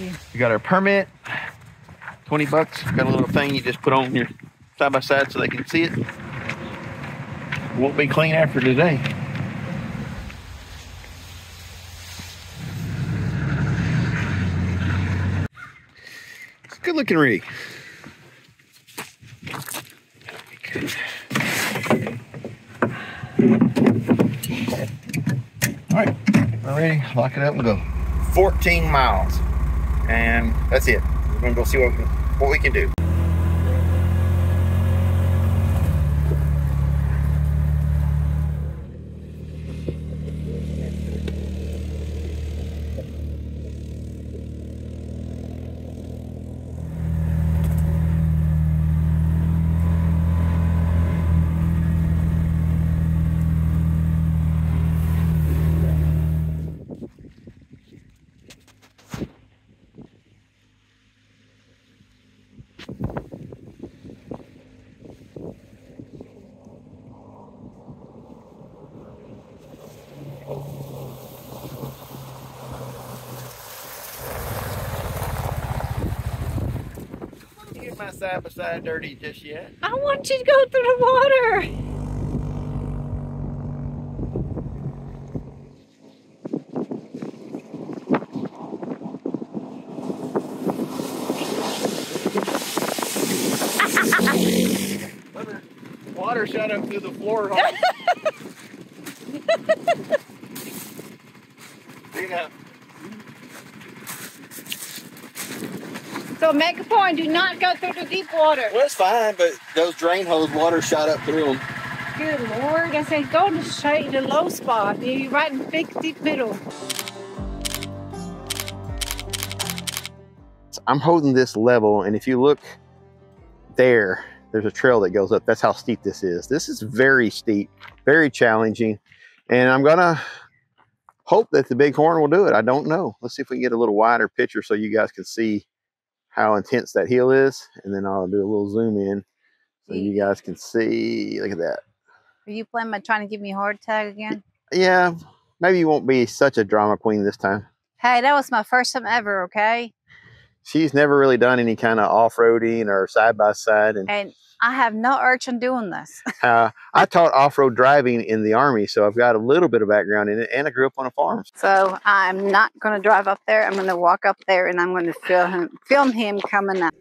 We got our permit, 20 bucks. Got a little thing you just put on your side by side so they can see it. Won't be clean after today. It's a good looking rig. All right, we're ready. Lock it up and go. 14 miles, and that's it. We're gonna go see what what we can do. My side by side dirty just yet. I want you to go through the water. Water shot up through the floor. you know, So make a point. Do not go through the deep water. well, it's fine, but those drain holes, water shot up through them. Good Lord. I said go to straight the low spot. You're right in the big deep middle. I'm holding this level, and if you look there, there's a trail that goes up. That's how steep this is. This is very steep, very challenging, and I'm gonna hope that the bighorn will do it. I don't know. Let's see if we can get a little wider picture so you guys can see how intense that heel is, and then I'll do a little zoom in so you guys can see. Look at that. Are you planning on trying to give me a heart attack again? Yeah, maybe you won't be such a drama queen this time. Hey, that was my first time ever, okay? She's never really done any kind of off-roading or side-by-side, and And I have no urge on doing this. Uh, I taught off-road driving in the army, so I've got a little bit of background in it, and I grew up on a farm. So I'm not going to drive up there. I'm going to walk up there and I'm going to film him, film him coming up.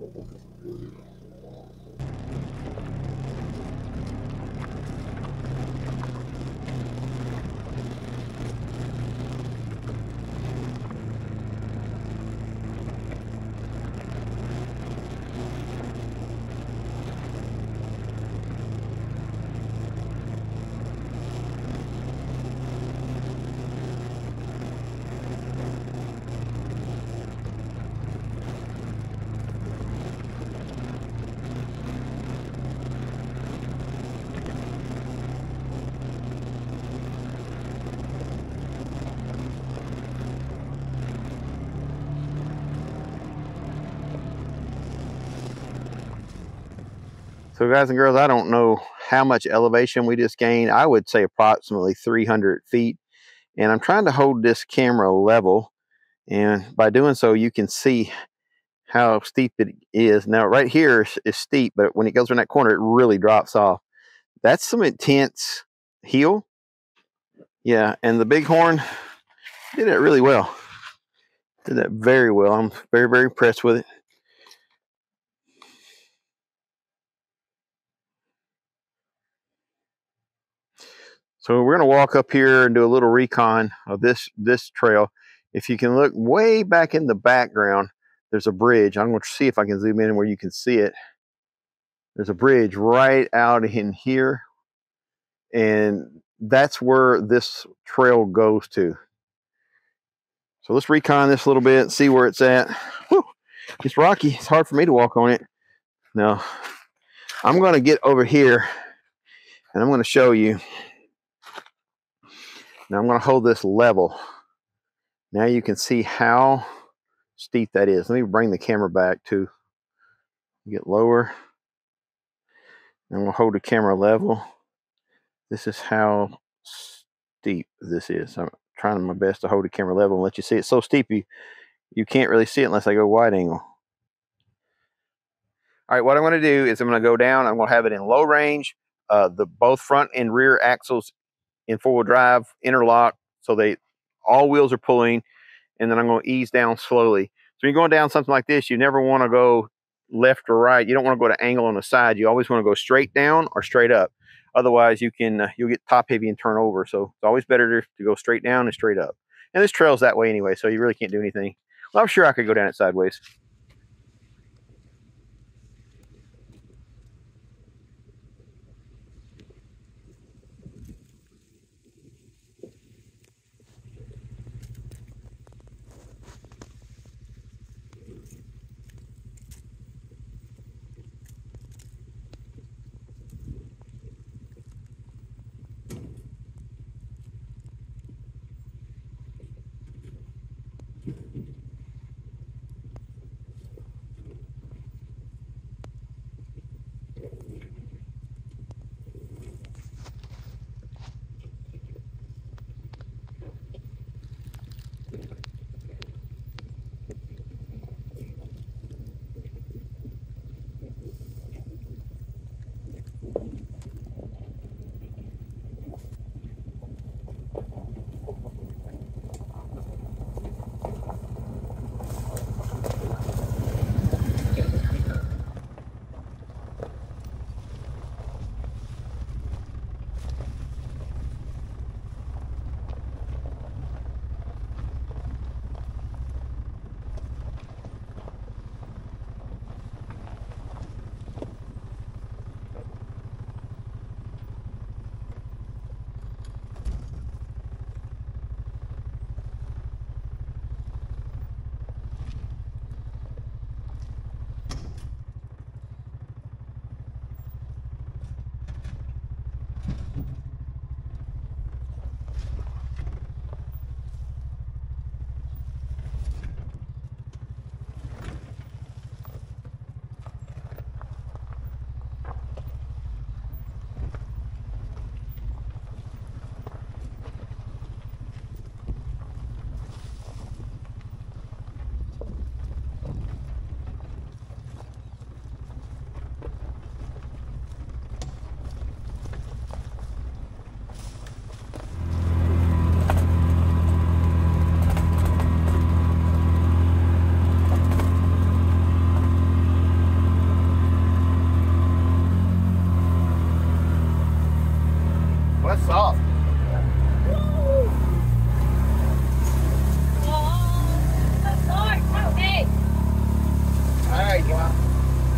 la So, guys and girls, I don't know how much elevation we just gained. I would say approximately 300 feet. And I'm trying to hold this camera level. And by doing so, you can see how steep it is. Now, right here is, is steep, but when it goes in that corner, it really drops off. That's some intense heel. Yeah, and the bighorn did it really well. Did that very well. I'm very, very impressed with it. So we're going to walk up here and do a little recon of this this trail. If you can look way back in the background, there's a bridge. I'm going to see if I can zoom in where you can see it. There's a bridge right out in here. And that's where this trail goes to. So let's recon this a little bit, see where it's at. Whew, it's rocky. It's hard for me to walk on it. Now, I'm going to get over here and I'm going to show you. Now I'm going to hold this level. Now you can see how steep that is. Let me bring the camera back to get lower. I'm going to hold the camera level. This is how steep this is. I'm trying my best to hold the camera level and let you see it. It's so steep you, you can't really see it unless I go wide angle. All right, what I'm going to do is I'm going to go down. I'm going to have it in low range. Uh, the both front and rear axles in four-wheel drive interlock, so they all wheels are pulling, and then I'm going to ease down slowly. So you're going down something like this, you never want to go left or right. You don't want to go to angle on the side. You always want to go straight down or straight up. Otherwise, you can uh, you'll get top heavy and turn over. So it's always better to, to go straight down and straight up. And this trail's that way anyway, so you really can't do anything. Well, I'm sure I could go down it sideways.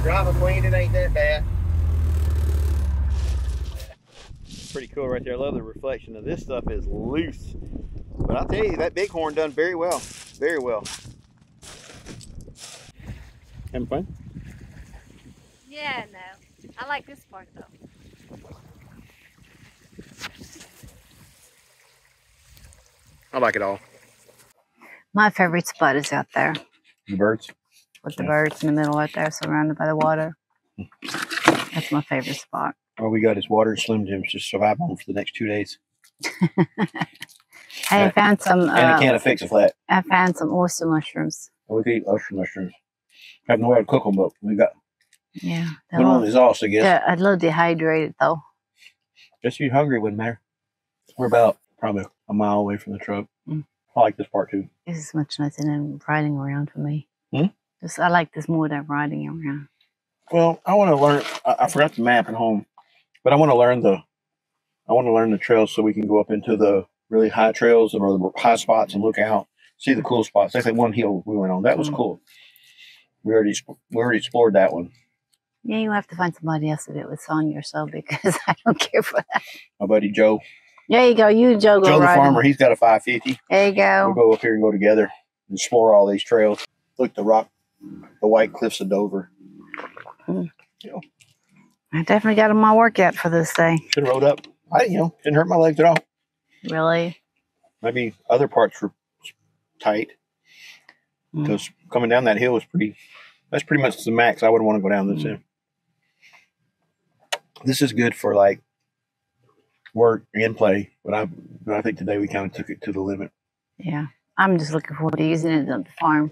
Drive a clean. It ain't that bad. Pretty cool right there. I love the reflection of this stuff is loose. But I'll tell you, that bighorn done very well. Very well. Having fun? Yeah, no. I like this part though. I like it all. My favorite spot is out there The birds. With the birds in the middle right there, surrounded by the water. That's my favorite spot. All we got is water and Slim Jims to survive on for the next two days. Hey, I found some. and a can Uh, of Fix a Flat. I found some oyster mushrooms. We could eat oyster mushrooms. I have no way to cook them, but we got Yeah, put on little, the sauce, I guess. they're a little dehydrated though. Just you hungry wouldn't matter. We're about probably a mile away from the truck. Mm. I like this part too. This is much nicer than riding around for me. Hmm? Just I like this more than riding around. Well, I want to learn. I, I forgot the map at home, but I want to learn the. I want to learn the trails so we can go up into the really high trails or the high spots and look out, see the cool spots. Like that one hill we went on, that was Mm. cool. We already we already explored that one. Yeah, you have to find somebody else to do it with Sonya or so because I don't care for that. My buddy Joe, There you go. You and Joe go Joe the farmer, he's got a 550. There you go. We'll go. go up here and go together and explore all these trails. Look, the rock, the white cliffs of Dover. I definitely got in my workout for this day. Should have rode up. I, you know, didn't hurt my legs at all. Really? Maybe other parts were tight Mm. because coming down that hill was pretty. That's pretty much the max I would want to go down this Mm. in. This is good for like work and play, but I but I think today we kind of took it to the limit. Yeah. I'm just looking forward to using it at the farm.